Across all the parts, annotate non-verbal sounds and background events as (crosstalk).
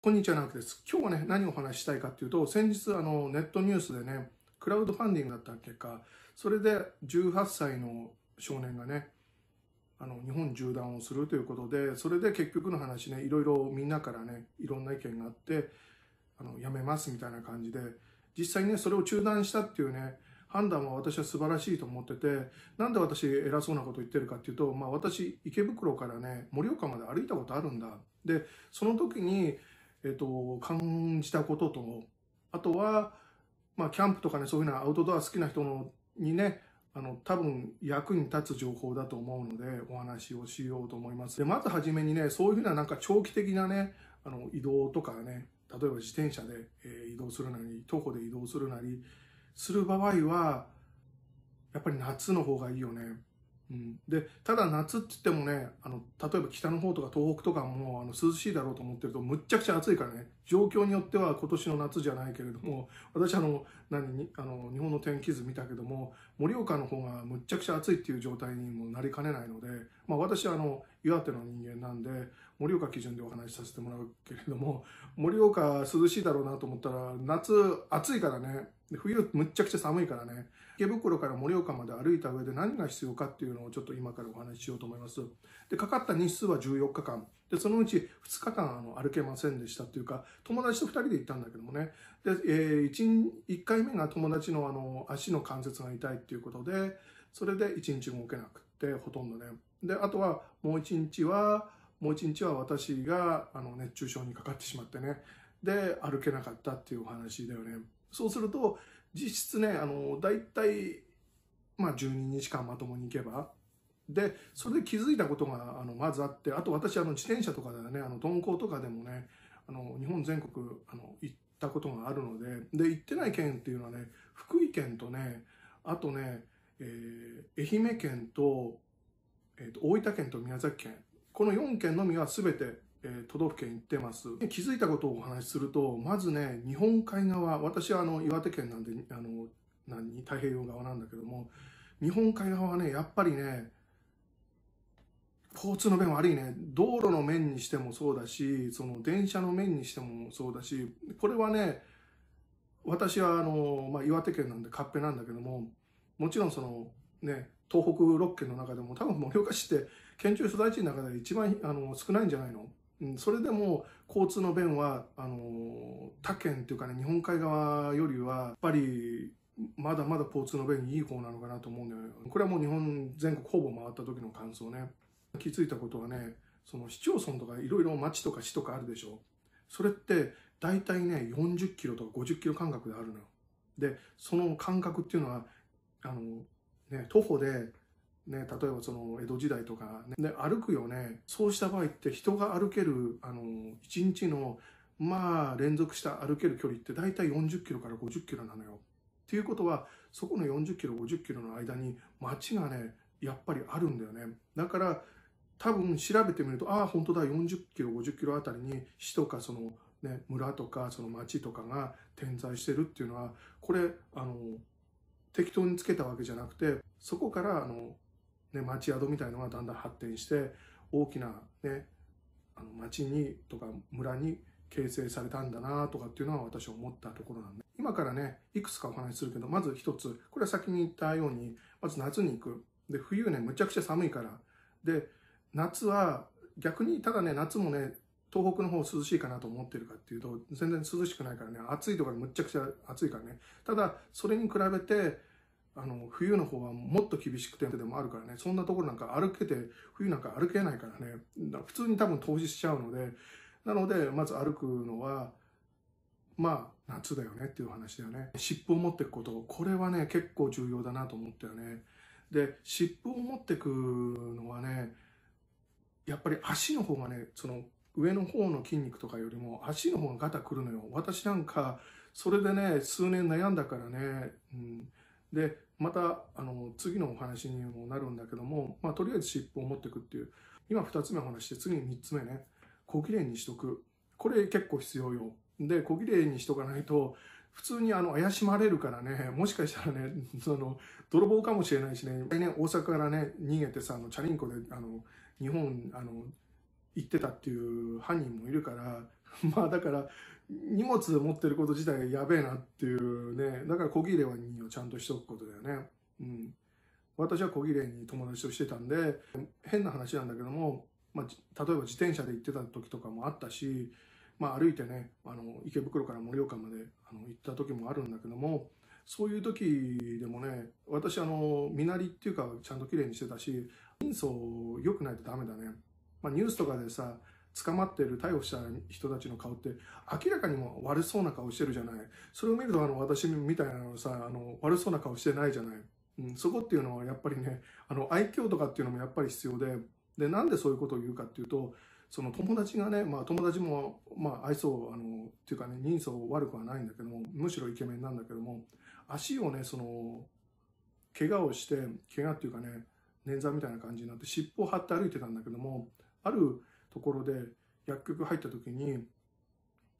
こんにちは、直樹です。今日はね、何をお話ししたいかっていうと、先日、あの、ネットニュースでね、クラウドファンディングだった結果、それで18歳の少年がね、あの、日本縦断をするということで、それで結局の話ね、いろいろみんなからね、いろんな意見があって、あの、やめますみたいな感じで、実際ね、それを中断したっていうね、判断は私は素晴らしいと思ってて、なんで私偉そうなこと言ってるかっていうと、まあ私、池袋からね、盛岡まで歩いたことあるんだ。で、その時に、えっと、感じたことと、あとは、まあ、キャンプとかね、そういうようなアウトドア好きな人のにね、あの、多分役に立つ情報だと思うので、お話をしようと思います。で、まずはじめにね、そういうふうななんか長期的なね、あの、移動とかね、例えば自転車で、えー移動するなり、徒歩で移動するなり、する場合は、やっぱり夏の方がいいよね。うん、でただ夏って言ってもねあの例えば北の方とか東北とかもあの涼しいだろうと思ってるとむっちゃくちゃ暑いからね。状況によっては今年の夏じゃないけれども私あの何あの日本の天気図見たけども盛岡の方がむっちゃくちゃ暑いっていう状態にもなりかねないので、まあ、私はあの岩手の人間なんで盛岡基準でお話しさせてもらうけれども盛岡涼しいだろうなと思ったら夏暑いからね。冬むっちゃくちゃ寒いからね池袋から盛岡まで歩いた上で何が必要かっていうのをちょっと今からお話ししようと思います。で、かかった日数は14日間。で、そのうち2日間あの歩けませんでしたっていうか、友達と2人で行ったんだけどもね。で、えー、1, 1回目が友達のあの足の関節が痛いっていうことで、それで1日動けなくて、ほとんどね。で、あとはもう1日は、もう1日は私があの熱中症にかかってしまってね。で、歩けなかったっていうお話だよね。そうすると、実質ね、あの、大体、まあ、12日間まともに行けば、で、それで気づいたことが、あの、まずあって、あと私、あの、自転車とかでね、あの、鈍行とかでもね、あの、日本全国、あの、行ったことがあるので、で、行ってない県っていうのはね、福井県とね、あとね、えー、愛媛県と、えっ、と、大分県と宮崎県、この4県のみは全て、えー都道府県行ってます。気づいたことをお話しすると、まずね、日本海側、私はあの岩手県なんで、あの、何、太平洋側なんだけども、日本海側はね、やっぱりね、交通の便悪いね。道路の面にしてもそうだし、その電車の面にしてもそうだし、これはね、私はあの、まあ、岩手県なんでカッペなんだけども、もちろんそのね、東北6県の中でも多分盛岡市って県庁所在地の中で一番あの少ないんじゃないの？それでも交通の便はあの他県っていうかね日本海側よりはやっぱりまだまだ交通の便いい方なのかなと思うんだよね。これはもう日本全国ほぼ回った時の感想ね。気づいたことはねその市町村とかいろいろ町とか市とかあるでしょ。それって大体ね40キロとか50キロ間隔であるのよ。でその間隔っていうのはあのね徒歩でね、例えばその江戸時代とか、ね、で歩くよねそうした場合って人が歩けるあの1日のまあ連続した歩ける距離って大体40キロから50キロなのよ。っていうことはそこの40キロ50キロの間に街がねやっぱりあるんだよね。だから多分調べてみるとああ本当だ40キロ50キロあたりに市とかその、ね、村とかその町とかが点在してるっていうのはこれあの適当につけたわけじゃなくてそこからあのね、町宿みたいのがだんだん発展して大きな、ね、あの町にとか村に形成されたんだなとかっていうのは私は思ったところなんで。今からねいくつかお話しするけどまず一つこれは先に言ったようにまず夏に行く。で冬ねむちゃくちゃ寒いから。で夏は逆にただね夏もね東北の方涼しいかなと思ってるかっていうと全然涼しくないからね暑いとかむちゃくちゃ暑いからね。ただそれに比べてあの冬の方はもっと厳しくてでもあるからね。そんなところなんか歩けて冬なんか歩けないからね。ら普通に多分投資しちゃうので。なのでまず歩くのはまあ夏だよねっていう話だよね。湿布を持っていくこと。これはね結構重要だなと思ったよね。で湿布を持ってくのはねやっぱり足の方がねその上の方の筋肉とかよりも足の方がガタくるのよ。私なんかそれでね数年悩んだからね、うん、でまたあの次のお話にもなるんだけども、まあ、とりあえず尻尾を持っていくっていう今2つ目お話して次に3つ目ね小綺麗にしとく。これ結構必要よ。で小綺麗にしとかないと普通にあの怪しまれるからねもしかしたらね (laughs) その泥棒かもしれないしねね大阪からね逃げてさあのチャリンコであの日本あの行ってたっていう犯人もいるから (laughs) まあだから荷物持ってること自体やべえなっていうね。だから小切れはにをちゃんとしておくことだよね。うん。私は小切れに友達としてたんで変な話なんだけども、まあ、例えば自転車で行ってた時とかもあったし、まあ、歩いてねあの池袋から盛岡まであの行った時もあるんだけどもそういう時でもね私あの身なりっていうかちゃんと綺麗にしてたし人相良くないとダメだね、まあ、ニュースとかでさ捕まってる逮捕した人たちの顔って明らかにも悪そうな顔してるじゃない。それを見るとあの私みたいなのさあの悪そうな顔してないじゃない。うん、そこっていうのはやっぱりねあの愛嬌とかっていうのもやっぱり必要で。でなんでそういうことを言うかっていうとその友達がね、まあ、友達も、まあ、愛想あのっていうかね人相悪くはないんだけどもむしろイケメンなんだけども足をねその怪我をして怪我っていうかね捻挫みたいな感じになって尻尾を張って歩いてたんだけどもあるところで薬局入った時に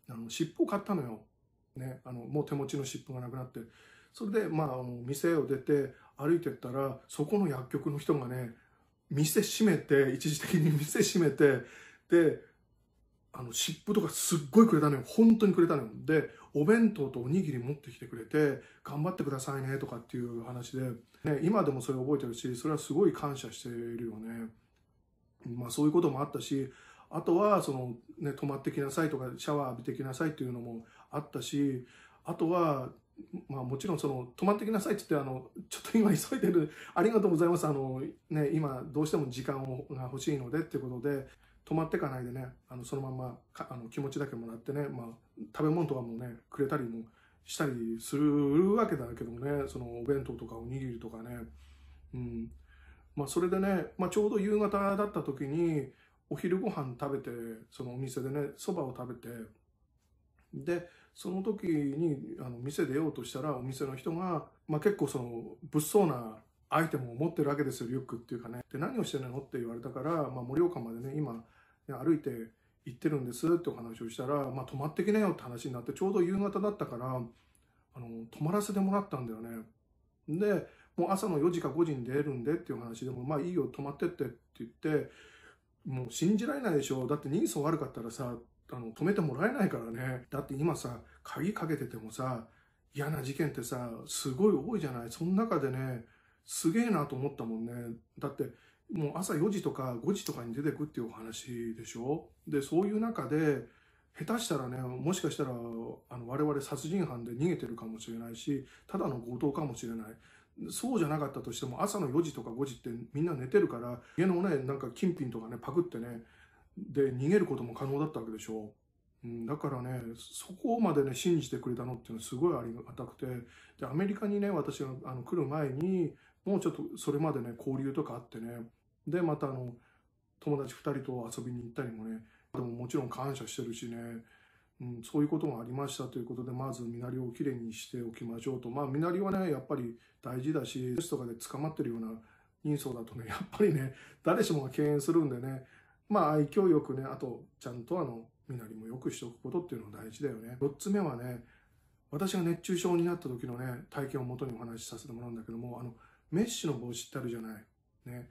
あの尻尾を買ったのよ、ね、あのもう手持ちの尻尾がなくなって。それでまああの店を出て歩いてったらそこの薬局の人がね店閉めて一時的に店閉めてであの湿布とかすっごいくれたのよ。本当にくれたのよ。でお弁当とおにぎり持ってきてくれて頑張ってくださいねとかっていう話で、ね、今でもそれ覚えてるしそれはすごい感謝しているよね。まあそういうこともあったしあとはそのね泊まってきなさいとかシャワー浴びてきなさいっていうのもあったしあとはまあもちろんその泊まってきなさいって言ってあのちょっと今急いでるありがとうございます。あのね今どうしても時間が欲しいのでっていうことで泊まってかないでねあのそのままあの気持ちだけもらってね、まあ、食べ物とかもねくれたりもしたりするわけだけどもねそのお弁当とかおにぎりとかね。うん。まあそれでね、まあ、ちょうど夕方だった時にお昼ご飯食べてそのお店でねそばを食べてでその時にあの店出ようとしたらお店の人が、まあ、結構その物騒なアイテムを持ってるわけですよリュックっていうかね。で何をしてるの？って言われたから、まあ、盛岡までね今ね歩いて行ってるんですってお話をしたら、まあ、泊まってきなよって話になってちょうど夕方だったからあの泊まらせてもらったんだよね。でもう朝の4時か5時に出るんでっていう話でもまあいいよ泊まってってって言ってもう信じられないでしょ。だって人相悪かったらさあの止めてもらえないからね。だって今さ鍵かけててもさ嫌な事件ってさすごい多いじゃない。その中でねすげえなと思ったもんね。だってもう朝4時とか5時とかに出てくっていうお話でしょ。でそういう中で下手したらねもしかしたらあの我々殺人犯で逃げてるかもしれないしただの強盗かもしれない。そうじゃなかったとしても朝の4時とか5時ってみんな寝てるから家のねなんか金品とかねパクってねで逃げることも可能だったわけでしょ。う、ん、だからねそこまでね信じてくれたのっていうのはすごいありがたくてでアメリカにね私があの来る前にもうちょっとそれまでね交流とかあってねでまたあの友達2人と遊びに行ったりもねでももちろん感謝してるしね、うん、そういうことがありましたということでまず身なりをきれいにしておきましょうとまあ身なりはねやっぱり大事だしニュースとかで捕まってるような人相だとね (laughs) やっぱりね誰しもが敬遠するんでねまあ愛嬌よくね、あとちゃんとあの、身なりも良くしておくことっていうのが大事だよね。4つ目はね、私が熱中症になった時のね、体験をもとにお話しさせてもらうんだけども、あの、メッシュの帽子ってあるじゃない。ね。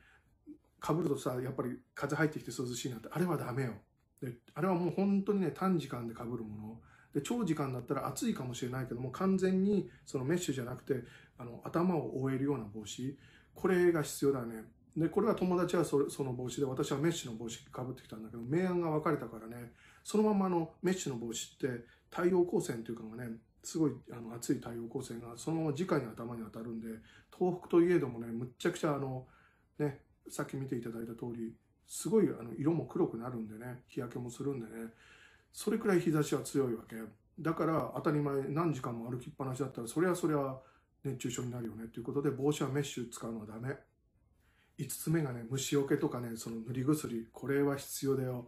かぶるとさ、やっぱり風入ってきて涼しいなって、あれはダメよ。で、あれはもう本当にね、短時間でかぶるもの。で、長時間だったら暑いかもしれないけども、完全にそのメッシュじゃなくて、あの、頭を覆えるような帽子。これが必要だね。で、これは友達はそその帽子で、私はメッシュの帽子かぶってきたんだけど、明暗が分かれたからね、そのままのメッシュの帽子って太陽光線というかがね、すごいあの熱い太陽光線がそのまま直に頭に当たるんで、東北といえどもね、むっちゃくちゃあの、ね、さっき見ていただいた通り、すごいあの色も黒くなるんでね、日焼けもするんでね、それくらい日差しは強いわけ。だから当たり前何時間も歩きっぱなしだったら、そりゃそりゃ熱中症になるよねということで、帽子はメッシュ使うのはダメ。5つ目がね、虫除けとかね、その塗り薬、これは必要だよ。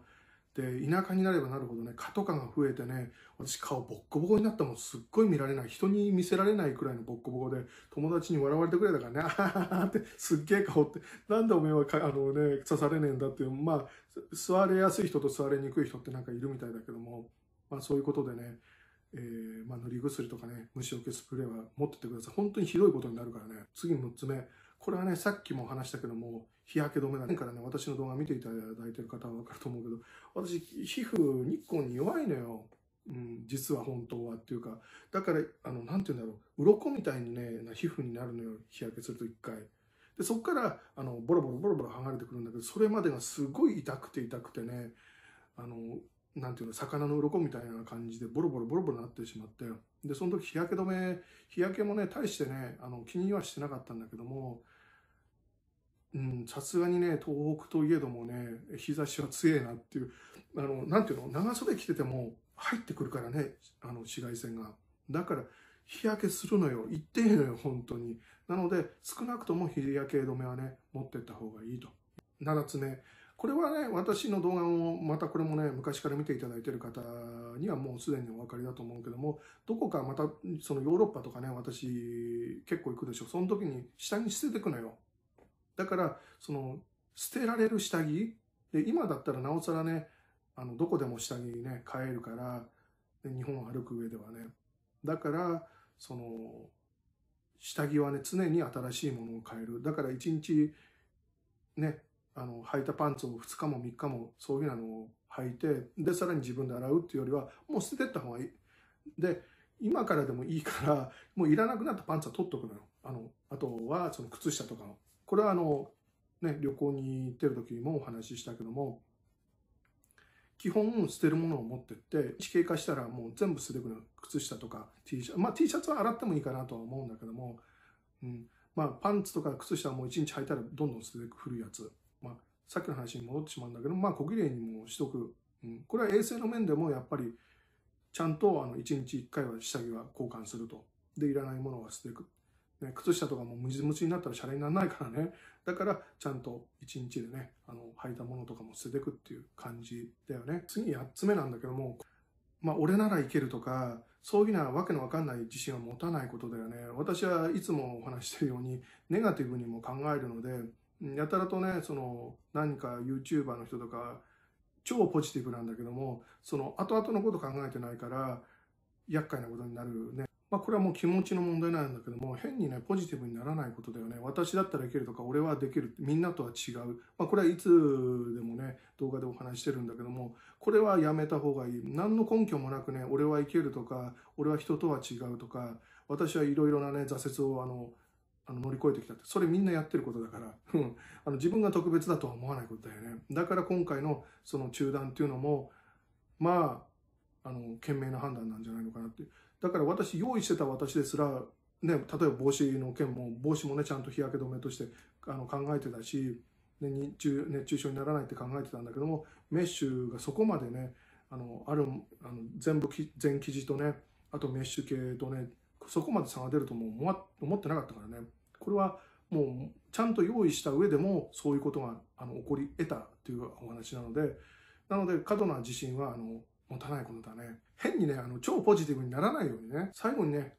で、田舎になればなるほどね、蚊とかが増えてね、私顔ボッコボコになったもん、すっごい見られない、人に見せられないくらいのボッコボコで、友達に笑われてくれたからね、あははって、すっげえ顔って、なんでおめえはあのね、刺されねえんだっていう、まあ、座れやすい人と座れにくい人ってなんかいるみたいだけども、まあそういうことでね、えー、まあ塗り薬とかね、虫除けスプレーは持ってってください。本当にひどいことになるからね。次6つ目。これはね、さっきも話したけども、日焼け止めだね。からね、私の動画見ていただいてる方はわかると思うけど、私、皮膚、日光に弱いのよ。うん、実は本当はっていうか、だから、あの、なんて言うんだろう、鱗みたいにね、皮膚になるのよ、日焼けすると一回。で、そこから、あの、ボロボロボロボロ剥がれてくるんだけど、それまでがすごい痛くて痛くてね、あの、なんていうの、魚の鱗みたいな感じでボロボロボロボロなってしまって、で、その時日焼け止め、日焼けもね、大してね、あの、気にはしてなかったんだけども、うん、さすがにね、東北といえどもね、日差しは強いなっていう、あの、なんていうの、長袖着てても入ってくるからね、あの、紫外線が。だから、日焼けするのよ。言っていいのよ、本当に。なので、少なくとも日焼け止めはね、持ってった方がいいと。7つ目。これはね、私の動画を、またこれもね、昔から見ていただいている方にはもうすでにお分かりだと思うけども、どこかまた、そのヨーロッパとかね、私結構行くでしょ。その時に下に捨ててくのよ。だから、その、捨てられる下着で、今だったらなおさらね、あの、どこでも下着ね、買えるから、で日本を歩く上ではね。だから、その、下着はね、常に新しいものを買える。だから一日、ね、あの、履いたパンツを2日も3日もそういうのを履いて、で、さらに自分で洗うっていうよりは、もう捨ててった方がいい。で、今からでもいいから、もういらなくなったパンツは取っとくのよ。あの、あとは、その靴下とかのこれはあの、ね、旅行に行ってる時もお話ししたけども、基本捨てるものを持ってって、地形化したらもう全部捨ててくる。靴下とか T シャツ。まあ T シャツは洗ってもいいかなとは思うんだけども、うん。まあパンツとか靴下はもう1日履いたらどんどん捨ててく古いやつ。まあさっきの話に戻ってしまうんだけど、まあ小綺麗にもしとく。うん。これは衛生の面でもやっぱりちゃんとあの1日1回は下着は交換すると。で、いらないものは捨ててく。ね、靴下とかもムチムチになったらシャレにならないからね。だから、ちゃんと1日でね、あの、履いたものとかも捨ててくっていう感じだよね。次8つ目なんだけども、まあ、俺ならいけるとか、そういうのはわけのわかんない自信は持たないことだよね。私はいつもお話してるように、ネガティブにも考えるので、やたらとね、その、何か YouTuber の人とか、超ポジティブなんだけども、その、後々のこと考えてないから、厄介なことになるね。まあ、これはもう気持ちの問題なんだけども、変にね、ポジティブにならないことだよね。私だったらいけるとか、俺はできる。みんなとは違う。まあ、これはいつでもね、動画でお話してるんだけども、これはやめた方がいい。何の根拠もなくね、俺はいけるとか、俺は人とは違うとか、私はいろいろなね、挫折をあの、あの乗り越えてきたって。それみんなやってることだから、あの自分が特別だとは思わないことだよね。だから今回のその中断っていうのも、まあ、あの、賢明な判断なんじゃないのかなって。だから私、用意してた私ですら、ね、例えば帽子の件も、帽子もね、ちゃんと日焼け止めとしてあの考えてたし、ね、熱中熱中症にならないって考えてたんだけども、メッシュがそこまでね、あの、ある、あの全部き、全生地とね、あとメッシュ系とね、そこまで差が出るともう思ってなかったからね。これはもうちゃんと用意した上でもそういうことがあの起こり得たっていうお話なので、なので過度な自信はあの持たないことだね。変にね、あの、超ポジティブにならないようにね、最後にね、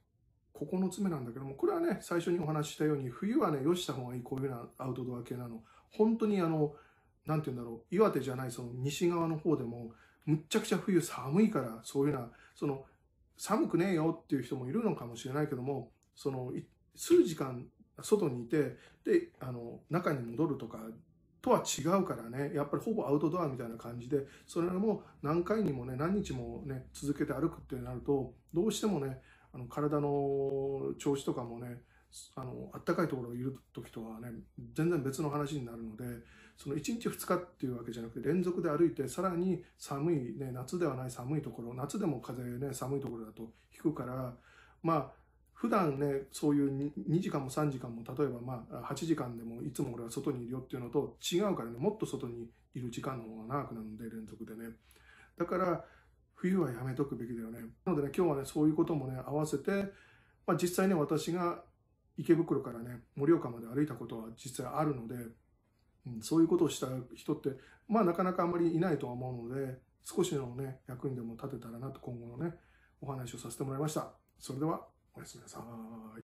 9つ目なんだけども、これはね、最初にお話ししたように、冬はね、よした方がいい、こういうようなアウトドア系なの。本当にあの、なんて言うんだろう、岩手じゃないその西側の方でも、むっちゃくちゃ冬寒いから、そういうような、その、寒くねえよっていう人もいるのかもしれないけども、その、数時間外にいて、で、あの、中に戻るとかとは違うからね、やっぱりほぼアウトドアみたいな感じで、それも何回にもね、何日もね、続けて歩くってなると、どうしてもね、あの体の調子とかもね、あの、あったかいところにいる時とはね、全然別の話になるので、その1日2日っていうわけじゃなくて、連続で歩いて、さらに寒い、ね、夏ではない寒いところ、夏でも風ね、寒いところだと引くから、まあ、普段ね、そういう2時間も3時間も、例えばまあ8時間でもいつも俺は外にいるよっていうのと違うからね、もっと外にいる時間の方が長くなるので、連続でね。だから、冬はやめとくべきだよね。なのでね、今日はね、そういうこともね、合わせて、まあ実際ね、私が池袋からね、盛岡まで歩いたことは実際あるので、うん、そういうことをした人って、まあなかなかあんまりいないとは思うので、少しのね、役にでも立てたらなと今後のね、お話をさせてもらいました。それでは、おやすみなさい。